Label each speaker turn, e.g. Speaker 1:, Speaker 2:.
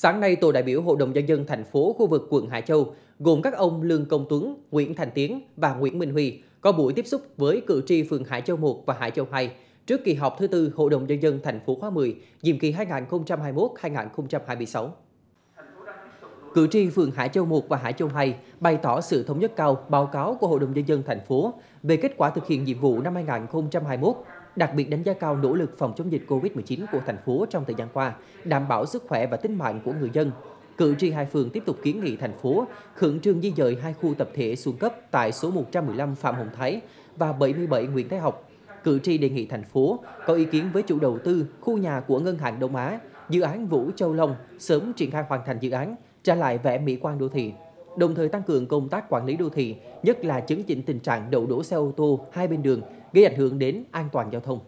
Speaker 1: Sáng nay, tổ đại biểu Hội đồng nhân dân thành phố khu vực quận Hải Châu gồm các ông Lương Công Tuấn, Nguyễn Thành Tiến và Nguyễn Minh Huy có buổi tiếp xúc với cử tri phường Hải Châu 1 và Hải Châu 2 trước kỳ họp thứ tư Hội đồng nhân dân thành phố khóa 10, nhiệm kỳ 2021-2026. Cử tri phường Hải Châu 1 và Hải Châu 2 bày tỏ sự thống nhất cao báo cáo của Hội đồng nhân dân thành phố về kết quả thực hiện nhiệm vụ năm 2021 đặc biệt đánh giá cao nỗ lực phòng chống dịch COVID-19 của thành phố trong thời gian qua, đảm bảo sức khỏe và tính mạng của người dân. Cử tri hai phường tiếp tục kiến nghị thành phố khẩn trương di dời hai khu tập thể xuống cấp tại số 115 Phạm Hồng Thái và 77 Nguyễn Thái Học. Cử tri đề nghị thành phố có ý kiến với chủ đầu tư khu nhà của Ngân hàng Đông Á, dự án Vũ Châu Long sớm triển khai hoàn thành dự án, trả lại vẻ mỹ quan đô thị đồng thời tăng cường công tác quản lý đô thị, nhất là chứng chỉnh tình trạng đậu đổ xe ô tô hai bên đường gây ảnh hưởng đến an toàn giao thông.